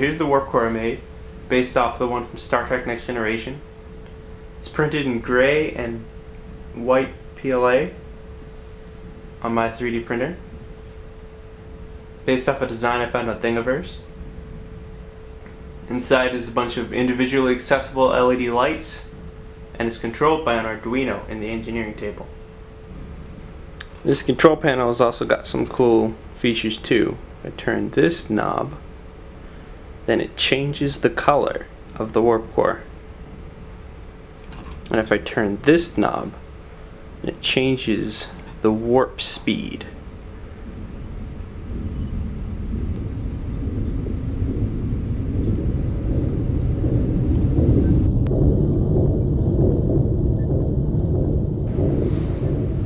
here's the warp core I made, based off the one from Star Trek Next Generation. It's printed in gray and white PLA on my 3D printer, based off a design I found on Thingiverse. Inside is a bunch of individually accessible LED lights, and it's controlled by an Arduino in the engineering table. This control panel has also got some cool features too. I turn this knob, then it changes the color of the warp core. And if I turn this knob, it changes the warp speed.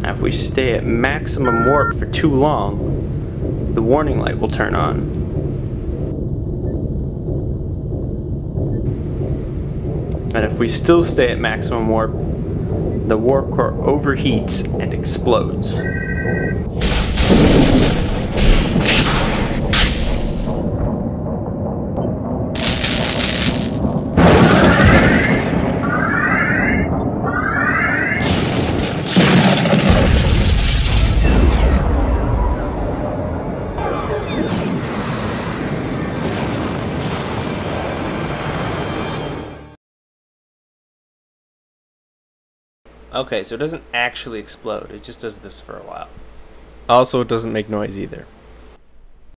Now if we stay at maximum warp for too long, the warning light will turn on. And if we still stay at maximum warp, the warp core overheats and explodes. Okay, so it doesn't actually explode, it just does this for a while. Also, it doesn't make noise either.